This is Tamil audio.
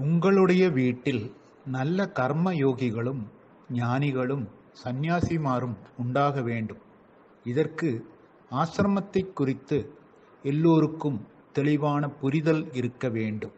உங்களுடைய வீட்டில் நல்ல கர்ம யோகிகளும் ஞானிகளும் சந்நியாசிமாரும் உண்டாக வேண்டும். இதற்கு ஆசிரமத்தை குறித்து எல்லோருக்கும் தெளிவான புரிதல் இருக்க வேண்டும்.